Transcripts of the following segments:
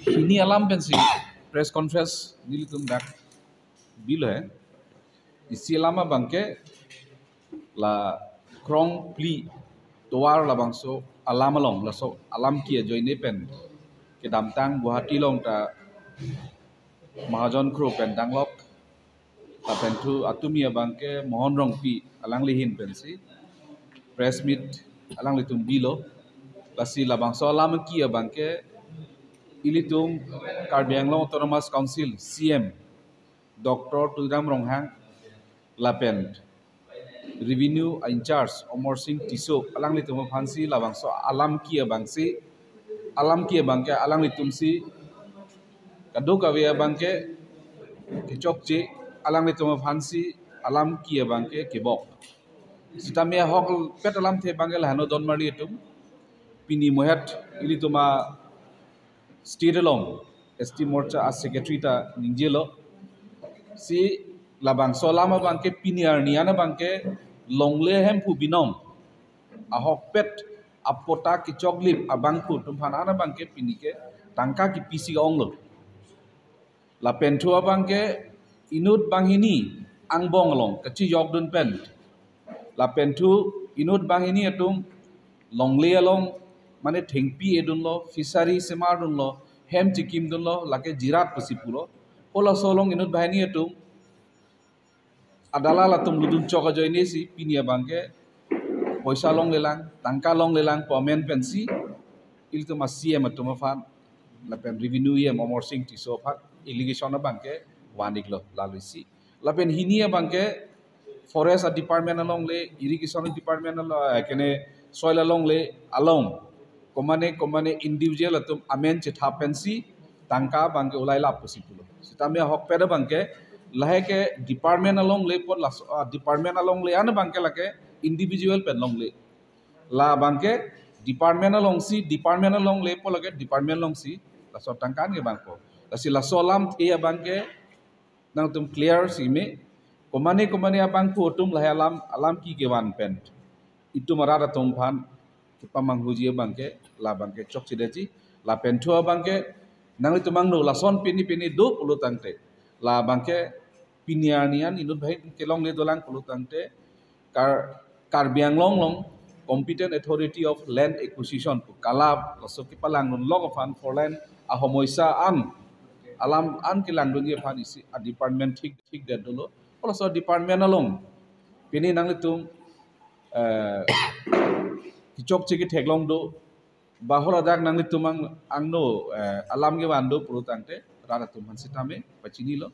Ini alam pensi press conference nilitum dak bil है isi lama bangke. La krong pli. Toar la bangso alam along. La so alam kia join ne pen ke dam tang long ta mahajon kro pen dang lok. Ta pen tu atumia bangke mohon rong pi alang lihin pensi press meet alang litum bilo lasi la bangso alam kia bangke ilitung Karbi Anglong Autonomous Council CM Dr. Tudram Ronghang Lapent Revenue in charge Omor Singh Tiso alang litum phansi labang so alam kia bangsi alam kia bangke alang litum si kadu kawia bangke kecok je alang litum phansi alam kia bangke kebok sitamia hok pet alam the bangel hano don mari tum pini mohat ilituma state along ST Morcha as secretary ta ningjelo si labang so lama bangke piniar niana bangke longle hem pu binom ahok pet apota ki choglip abang pu tumpan ana bangke pinike tangka ki pisi ga onglo la pentua bangke inut bangini angbong long kachi yogdun pen la pentu inut bangini atum longle along মানে ঠেংপি এডুন ল ফিচারি সেমার দুন ল হেম চিকিম দুন ল লাকে জিরাত পসি পুলো পোলা সলং ইনুত বাহিনী এটুম adala latum ludun choka joy nesi pinia bangke পয়সা লং লেলাং টাংকা লং লেলাং পমেন পেন্সি il tu masih em tu mafan la pen revenue ye momor sing ti so phat irrigation bangke wanik lo lalu si la pen hinia bangke forest department along le irrigation department along kene soil along le along कमाने कमाने individual अमेन चिठा पेंसी तंका बांगे उलायला possible सितामे हक पेरे बांगे लहेके डिपार्टमेंट अलोंग ले पर डिपार्टमेंट अलोंग ले आने बांके लगे इंडिविजुअल पे लोंग ले ला बांगे डिपार्टमेंट अलोंग सी डिपार्टमेंट अलोंग ले पर लगे डिपार्टमेंट अलोंग सी लसो तंका ने बांगो लसी लसो लाम ए बांगे नंग तुम क्लियर सी में कमाने कमाने अपन को तुम लहे लाम अलाम की गेवान पेंट इतु मरा रतम फान pamang huji bangke la bangke chok chidaji la pen thua bangke nang itu mang no la son pini pini do pulu tangte. La bangke pinianian inut bhai kelong le dolang pulu tangte. Kar karbiang long long competent authority of land acquisition kalab laso ki palang log of an for land a homoisa an alam an ki lang dun ye phan isi a department thik thik de dolo ola so department along. Pini nang le tum eh किचोक चिकी ठेकलोंग दो बाहुल अदाक नंगे तुमांग अंगनो अलाम के वांडो पुरुत अंटे रारा तुम हंसिता में पचीनी लो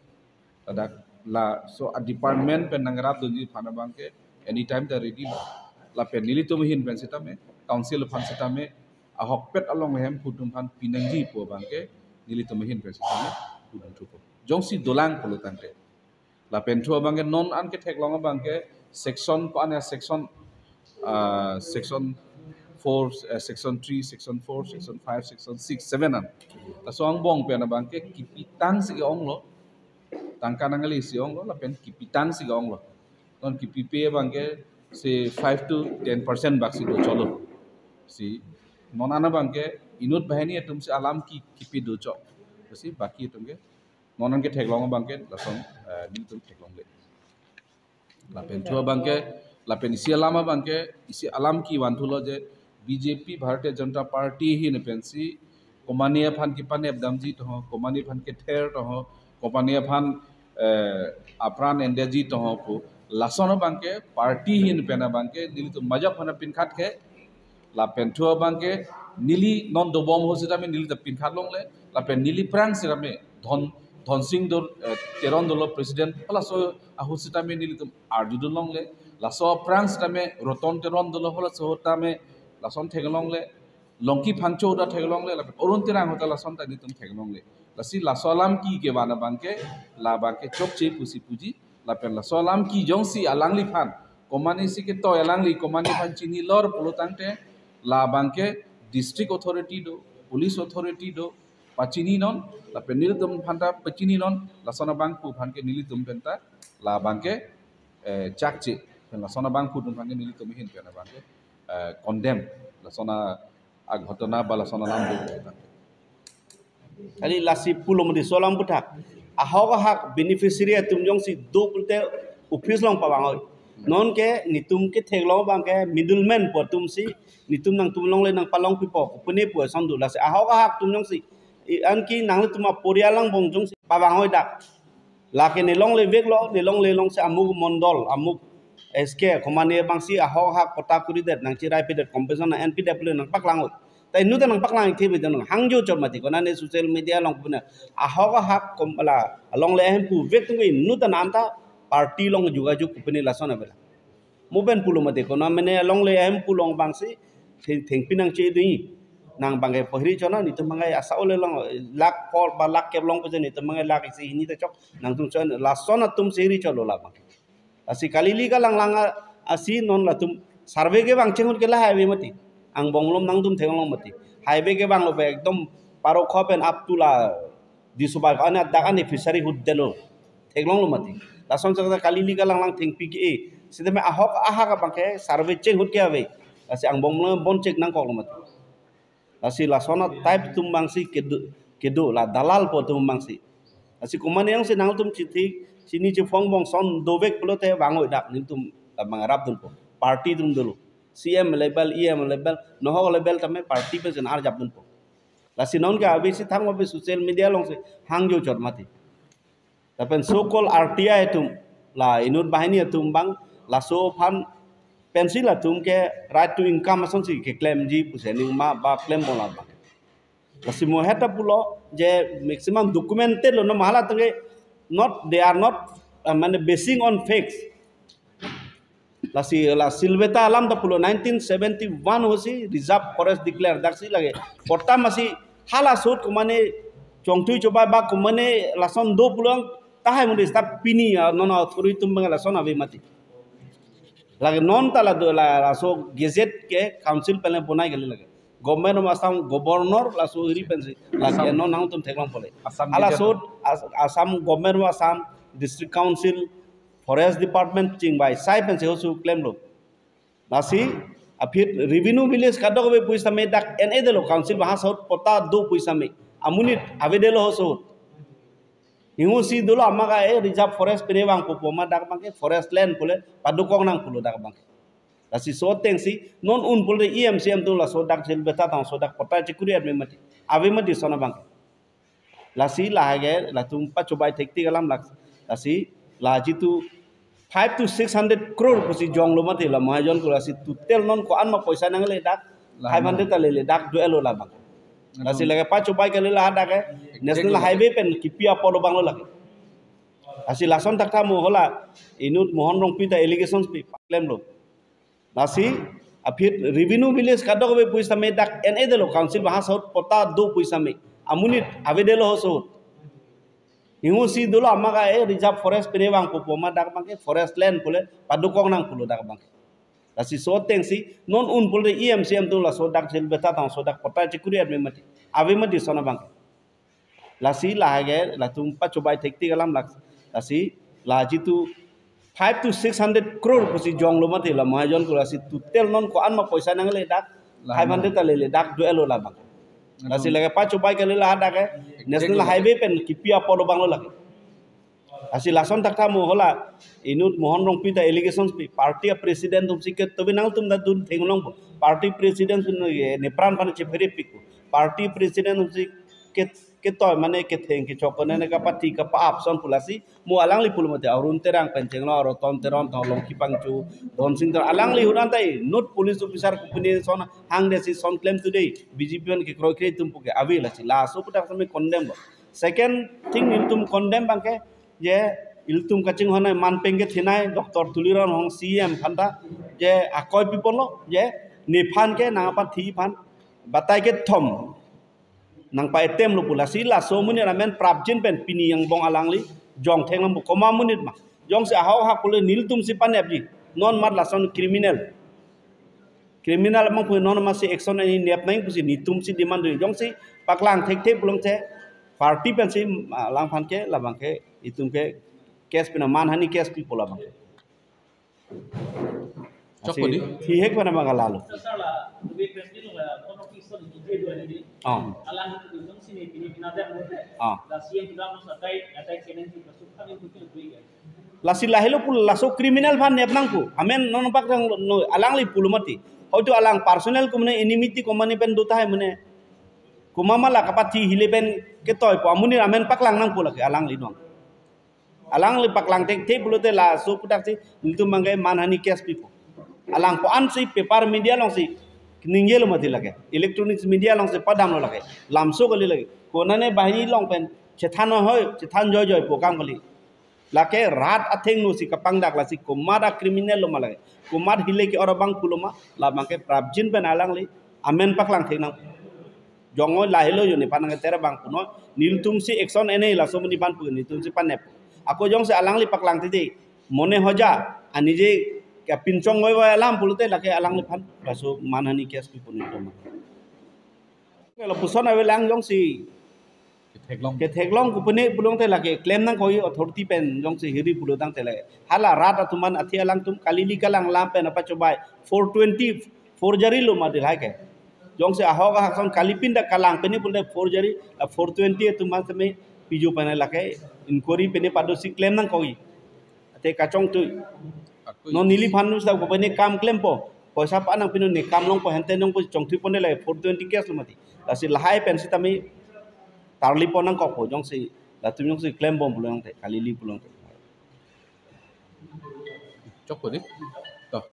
अदाक ला सो अ डिपार्टमेंट पे नंगराब दुनी फाना बांके एनी टाइम दा रेडी लो ला पे नीली तुम हिन पंसिता में काउंसिल पंसिता में अ हॉक पेट अलोंग हम फुटुम फान पिनंजी पो बांके नीली तुम हिन पंसिता में फुटुम ठुको जोंसी नॉन अंके ठेकलोंग बांके पाने section 4 uh, section 3 section 4 section 5 section 6 7 an la so ang bong pe na bangke kipitang sige ong lo. Tangka nangali si ong lo la pen kipitang sige ong lo. Ton kipipe bangke se 5 to 10% bak si do cholo si nonana bangke inut bahani tum si alam ki kipi do cho si baki tum ke. Nonan ke thek long bangke la song ni tum thek long le la pen thua bangke la pen isi alama bangke isi alam ki wan thulo je BJP Bharatiya Janata पार्टी ही ने पेंसी कोमानिया फान की पाने दामजी तो हो कोमानी फान के ठेर तो हो कोमानिया फान अपरान एंडेजी तो हो को लासन बांके पार्टी ही ने पेना बांके नीली तो मजा फाना पिन खात के ला पेंथुआ बांके नीली नॉन दो बॉम हो सिटा में नीली तो पिन खात लोंग ले ला पेन नीली प्रांग सिटा में धन धन सिंह दो तेरन दो प्रेसिडेंट होला सो आहु सिटा में नीली तो आर्जु दो लोंग ले लासो प्रांग सिटा में रतन तेरन दो होला सो ता में lason thegelong le longki phangcho da thegelong le orun tirang hota lason ta ditum thegelong le lasi la solam ki ke bana bangke la bangke chok che pusi puji la pen la ki jong si alang phan komani si ke to alang li komani phan chini lor polotangte la bangke district authority do police authority do pachini non la pen nil tum phanta pachini non la sona bang pu phan ke nili tum penta la bangke chak che la sona bang pu phan ke nili tum hin pena bangke condemn লাচনা ঘটনা বা লাচনা নাম kali lasi pulom di solam budak ahok hak beneficiary tum jong si do pulte office long pa bangoy non ke nitum ke theglong bang ke middleman po tum si nitum nang tum long le nang palong pipo pune po sandu lasi ahok hak tum jong si an ki nang le tuma porialang bong jong si pa bangoy dak laki ni long le vek lo ni long le long si amuk mondol amuk SK komane bangsi ahok hak kota kuri det nang cirai pidet kompensasi nang NP dapule nang paklangoy tai nu tan pak lang thi bejan hang jo chot mati kona ne social media long puna a hoga hak kom ala long le hem pu vek tu nu tan anta party long juga ju kupini lasona bela moben pulo mati kona mene long le hem pu long bangsi theng pinang che dui nang bangai pohri chona ni tumangai asa ole long lak por ba lak ke long puje ni tumangai lak isi ni ta chok. Nang tum chon lasona tum seri cholo la bang asi kalili ka lang lang asi non la tum survey ke bang chengut ke la hai mati. Ang bonglom nang dum theng long mati. Highway ke bang lo be ekdom paro khopen up tula di subai ana da ani fishery hud delo theng long lo mati. Lason galang lang theng pi ke sida me ahok aha ka bang ke survey check hud ke ave asi ang bonglom bon check nang ko lo mati. Asi lasona type tum bang si kedu kedu la dalal po tum bang si. Asi kumane yang si nang tum chithi sini che phong bong son dovek pulo te bangoi dak nim tum bang arab dun po party dum dulu CM level, EM level, noho level tame party pe senar jabun po. La sinon ke abisi thang wabe social media long se hang jo chot mati. Tapi so called RTI tum la inut bahini tum bang la so pan pensil tum ke right to income ason si ke claim ji pusening ma ba claim bola ba. La si mo heta pulo je maximum documented lo no mahala tange not they are not uh, মানে basing on facts la si la silveta alam da pulo 1971 hosi reserve forest declare daksi lage porta masi hala sut kumane chongtui choba ba kumane lason do pulang tahai mun sta pini nona thuri tumbang lason ave mati lage non tala do la laso gazette ke council pele bonai gele lage governor la so ri pensi la ke non nang tum theklam pole ala sut Assam government of Assam, district council, forest department, Chingbai, Sai Pensi, claim लो नासी आ फिर revenue village का दो पैसा में दाक N A दिलो काउंसिल वहाँ सौ पता दो पैसा में अमुनित आवे दिलो हो सौ हिहू सी दिलो अमागा ए रिज़र्व फॉरेस्ट पेरे वांग को मा दाक बांके फॉरेस्ट लैंड पुले पादु कोंग नांग पुलो दाक बांके दासी सो तेंग सी नॉन उन पुले ई एम सी एम तो ला सो दाक जेल बेटा तां सो दाक पता चिकुरी आदमी आवे मति सोना बांके लासै लागे लातुम पा चोबाय थेक्ति गलाम लासै लाजितु five two six hundred crore कुछ जोंग लो मत ला महाजन को लासै तु तेल नन को अनमा पैसा नंग ले डाक फाइव हंड्रेड ता ले डाक दुएल ला बा लासै लगे पा चोबाय के ले ला डाके नेशनल हाईवे पेन किपिया पोलो बांगलो लगे लासै लासन तकता मोहला इनुत मोहन रोंगपिता एलिगेशंस पे क्लेम लो लासै फिर रिवेन्यू विलेज कादो को पैसा में डाक एनए दे लो काउंसिल वहाँ पता दो पैसा में amunit avedelo ho saut Ingu si dulu amaga e reserve forest pene bang po poma dak bang forest land pule padukong nang pulo dak bang. Lasi so teng si non un pule EMCM tu la so dak jil beta tang so dak pota chikuri ad mati. Ave mati sona bang. Lasi la ge la tumpa cobai tekti galam lak. Lasi la jitu 5 to 600 crore pusi jong lo mati la mahajon ko lasi tutel non ko an ma poisa nang le dak 500 ta le le dak duelo la bang. Nasi lagi pa coba kali lah ada ke national highway pen kipia polo bang lo lagi. Asi lason tak tamu hola inut mohon rong pita allegations pi party president tum siket tobi nang tum da dun thenglong party president nepran pan cheperi piku party president tum siket ke to mane ke theng ke chokone ne ka pati ka pa option pulasi mu alang li pul mate arun terang penceng lo aro ton teron to long kipang chu don sing ter alang li hudan tai not police officer company son hang de si son claim today bjp ke kro kre tum puke avi la si la so puta same condemn second thing il tum condemn bang ke ye il tum kaching hona man penge thinai dr tuliran hong cm phanda je akoy people lo je ni phan ke na pa thi phan batai ke thom nang pa etem lu pula sila so muni ramen prabjin pen pini yang bong alang li. Jong theng lam koma munit ma. Jong se haw ha pule nil tum si pan abji non mar lason criminal criminal mang pu non ma si action ani nep nang pu si nitum si demand ri jong si paklang thek thek pulong che party pen si lang phan ke labang ke itum ke. Kes pina man hani kes pi pula bang Chokodi. Thi hek pana mga lalo. son ije dua ini. Lasi lahilo pul laso kriminal van nepnang pu amen non pak rang no alang li pulu mati. Hoju alang personal ko mene enmity ko mane pen duta hai mene. Kumama la kapati hile pen ke toy po amuni amen pak lang nang pula ke alang li nong alang li pak lang tek te pulu te la so putak si nitu mangai manhani kes pipo alang po an si paper media long si निंगेलमध्ये लगे electronics media लंगसे पदाम लगे लामसो गली लगे कोनाने बाहरी लंग पेन छेथान होय छेथान जय जय पोकाम गली लाके रात अथेंग नो सी कपांग दाक लासी कुमारा क्रिमिनल लो मलागे कुमार हिले के और बांग पुलोमा लामा के प्राप्जिन पे नालांग ले आमेन पकलांग थेंग जोंगो लाहिलो जो ने पानांगे तेरा बांग पुनो नीलतुमसी एक्शन एने लासो मनि पान पुनि तुमसी पाने आको जोंग से आलांग ले पकलांग थे मने होजा आ निजे kya pinchong goi wa alam pulute lake alang lepan baso manani kias pi puni toma kalau puson awe lang jong si ketheklong ketheklong kupune pulong te lake claim nang koi authority pen jong si hiri pulodang te lake hala rata tuman athi alang tum kalili kalang lam pen apa coba? 420 forgery lo madil hai ke jong se ahoga hakson kalipin da kalang peni pulte forgery 420 e tuman teme pijo panai lake inquiry peni padu si nang koi. Te kacong tuh. no nili phanus da ko bani kam klem po poisa pa nang pinu ne kam long po hente nong po chongthui pon le 420 case mati la si lahai pen si tami tarli pon nang ko po jong si la tum jong si klem bom bulong te kali li bulong te chok ko ni